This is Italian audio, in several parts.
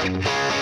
Bye.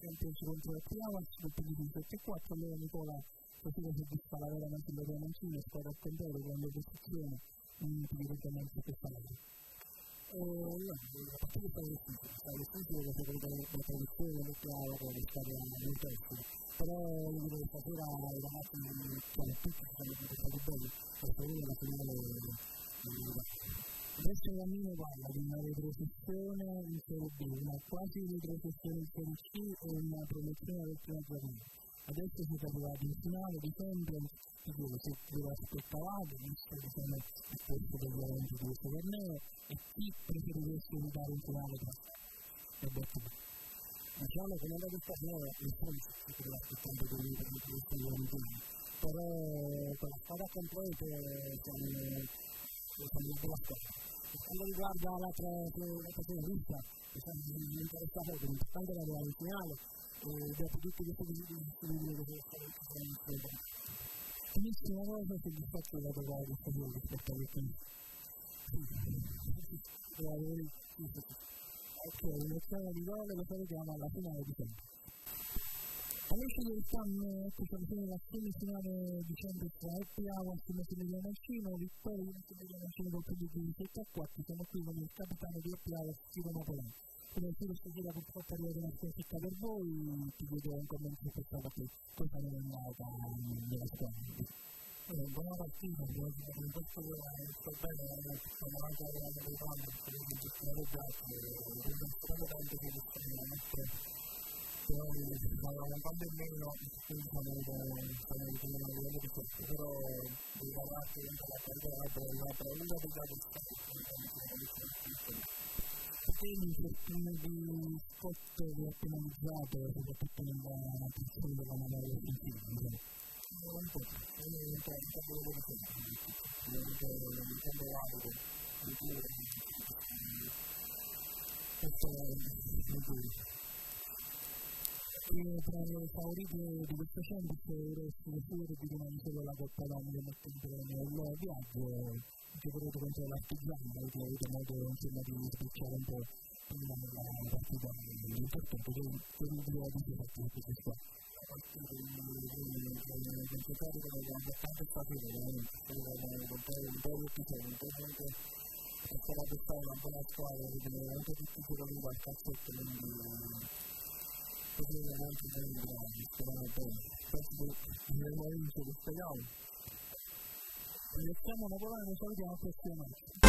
el de Piava, el 2074 Leonidova, così si dispara veramente le romanzine, spara con loro con le posizioni, indirettamente che fa lei. La partita sta all'estito, sta all'estito che si vede la traduzione del dialogo che sta nel testo, però stasera i ragazzi, cioè tutti, stanno facendo bene, perché lui alla Adesso la mia guarda di una retrocessione in Serie B, una quasi retrocessione in Serie C e una promozione del primo giorno. Adesso siete arrivati in finale di Champions, dicevo, se ve lo aspettavate, visto che diciamo, il corso degli eventi di questo torneo, e chi preferireste evitare in finale tra Roberto Diciamo che non è questa finale, nessuno si poteva aspettare per lui di questo evento, però con la squadra completa siamo, siamo in buona squadra quando riguarda l'altra categoria, diciamo, mi interessa poco, l'importante è la finale, e dopo tutti questi dispositivi che sono insieme. Benissimo, non sono soddisfatto della trovare questa cosa rispetto a questo. Ok, iniziamo di gol lo salutiamo alla finale di sempre. Amici del Stanno, ecco siamo fine la semifinale di sempre tra FPA, Massimo Silvio Mancino, vittoria di Silvio Mancino col più di 7 a 4, siamo qui con il capitano di FPA, Stiro Napolano. Come il stasera purtroppo è arrivata una sconfitta per voi, ti chiedo un commento su questa partita, cosa non è andata nella squadra. Eh, buona partita, in questo sto bene, siamo anche arrivati dei panni, per gestire le gatti, ringraziamo tanto che questo poi avevamo un po' meno, quindi siamo venuti a livello di questo, però i ragazzi dentro la carriera, la paura di già di stare, perché l'infortunio di Scott vi ha penalizzato, soprattutto nella pressione della manovra offensiva? Un po', un po', un po' quello che è, un po' valido, un po' questo è il punto e tra le favorite di questa Champions Rossi e Fiore di rimane solo la Coppa d'Anno del il viaggio giocherete contro l'Artigiano avete avuto modo insomma di spicciare un po' nella partita l'importante per il di fatti di la partita di concentrare con l'importante facile veramente un po' l'episodio un sarebbe stata una buona squadra perché anche tutti i giocatori dal calzetto quindi poteva anche prendere sperare bene Facebook nel momento che speriamo iniziamo a lavorare salutiamo a questo